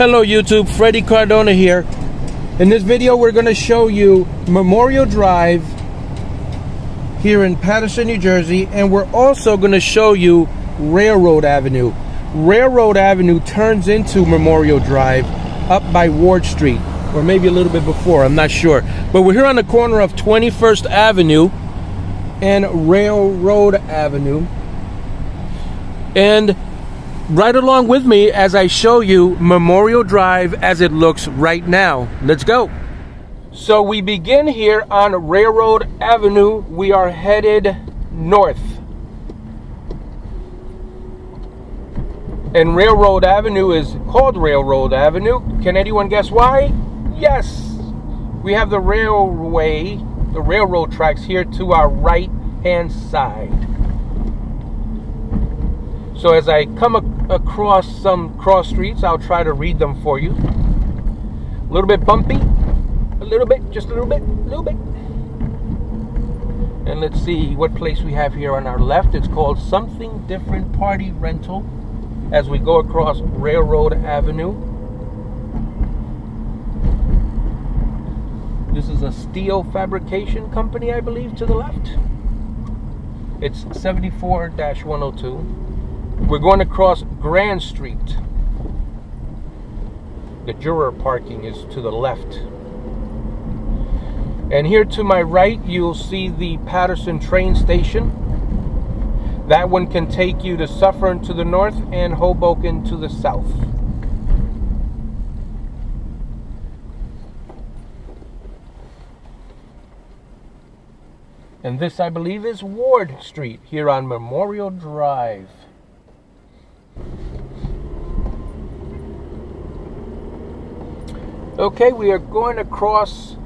Hello YouTube, Freddy Cardona here. In this video we're going to show you Memorial Drive here in Paterson, New Jersey and we're also going to show you Railroad Avenue. Railroad Avenue turns into Memorial Drive up by Ward Street or maybe a little bit before, I'm not sure. But we're here on the corner of 21st Avenue and Railroad Avenue. And right along with me as I show you Memorial Drive as it looks right now. Let's go. So we begin here on Railroad Avenue. We are headed north. And Railroad Avenue is called Railroad Avenue. Can anyone guess why? Yes. We have the railway, the railroad tracks here to our right hand side. So as I come ac across some cross streets, I'll try to read them for you. A little bit bumpy, a little bit, just a little bit, a little bit. And let's see what place we have here on our left. It's called Something Different Party Rental as we go across Railroad Avenue. This is a steel fabrication company, I believe, to the left. It's 74 102. We're going to cross Grand Street. The juror parking is to the left. And here to my right, you'll see the Paterson train station. That one can take you to Suffern to the north and Hoboken to the south. And this, I believe, is Ward Street here on Memorial Drive. Okay, we are going across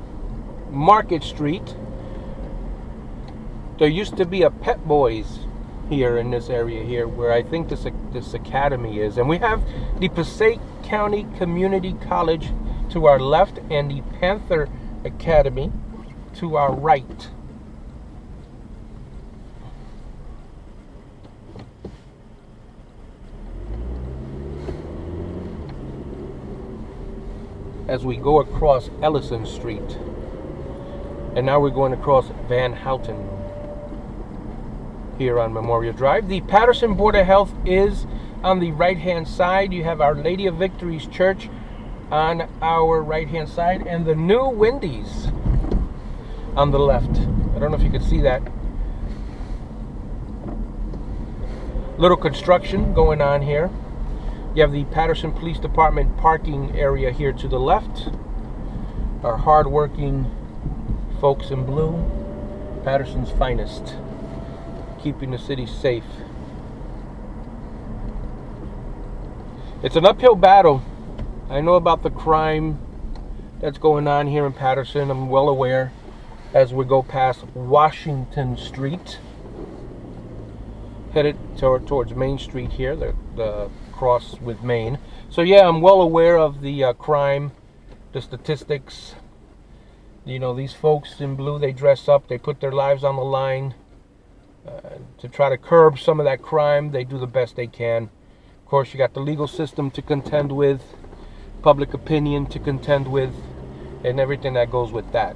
Market Street. There used to be a Pep Boys here in this area here where I think this this academy is and we have the Passaic County Community College to our left and the Panther Academy to our right. As we go across Ellison Street. And now we're going across Van Houten here on Memorial Drive. The Paterson Board of Health is on the right hand side. You have Our Lady of Victories Church on our right hand side and the new Wendy's on the left. I don't know if you can see that. Little construction going on here. You have the Paterson Police Department parking area here to the left. Our hardworking folks in blue. Paterson's finest. Keeping the city safe. It's an uphill battle. I know about the crime that's going on here in Paterson. I'm well aware as we go past Washington Street. Headed toward, towards Main Street here, the, the cross with Main. So yeah, I'm well aware of the uh, crime, the statistics. You know, these folks in blue, they dress up, they put their lives on the line uh, to try to curb some of that crime. They do the best they can. Of course, you got the legal system to contend with, public opinion to contend with, and everything that goes with that.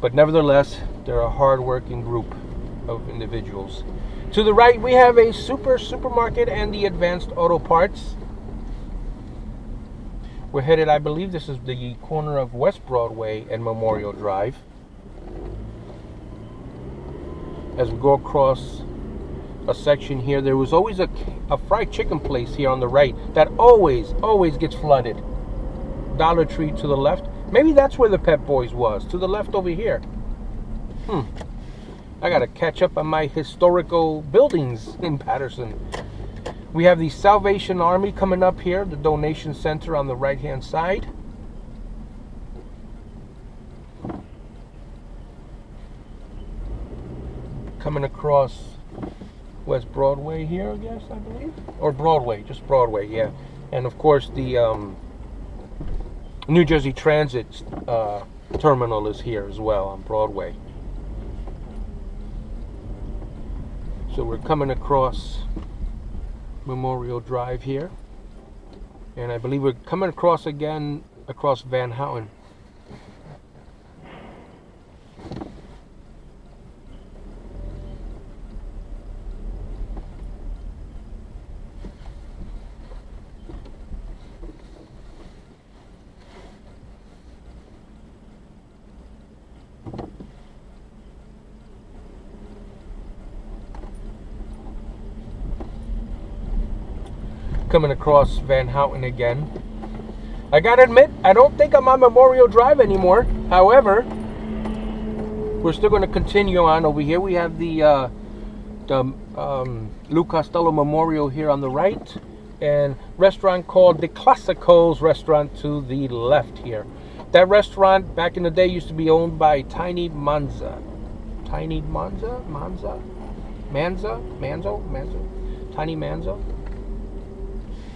But nevertheless, they're a hard-working group of individuals. To the right, we have a super supermarket and the advanced auto parts. We're headed, I believe this is the corner of West Broadway and Memorial Drive. As we go across a section here, there was always a, a fried chicken place here on the right that always, always gets flooded. Dollar Tree to the left. Maybe that's where the Pep Boys was, to the left over here. Hmm. I got to catch up on my historical buildings in Paterson. We have the Salvation Army coming up here, the donation center on the right hand side. Coming across West Broadway here, I guess, I believe. Or Broadway, just Broadway, yeah. And of course, the um, New Jersey Transit uh, terminal is here as well on Broadway. So we're coming across Memorial Drive here. And I believe we're coming across again across Van Houten. Coming across Van Houten again. I gotta admit, I don't think I'm on Memorial Drive anymore. However, we're still going to continue on over here. We have the, uh, the um, Lou Costello Memorial here on the right, and restaurant called the Classicos restaurant to the left here. That restaurant back in the day used to be owned by Tiny Manza. Tiny Manza? Manza? Manza? Manzo? Manzo? Tiny Manzo?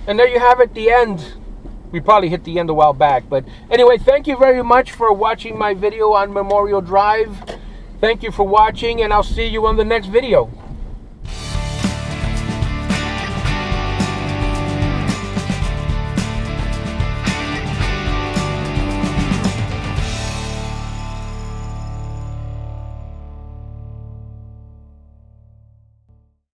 And there you have it, the end. We probably hit the end a while back. But anyway, thank you very much for watching my video on Memorial Drive. Thank you for watching, and I'll see you on the next video.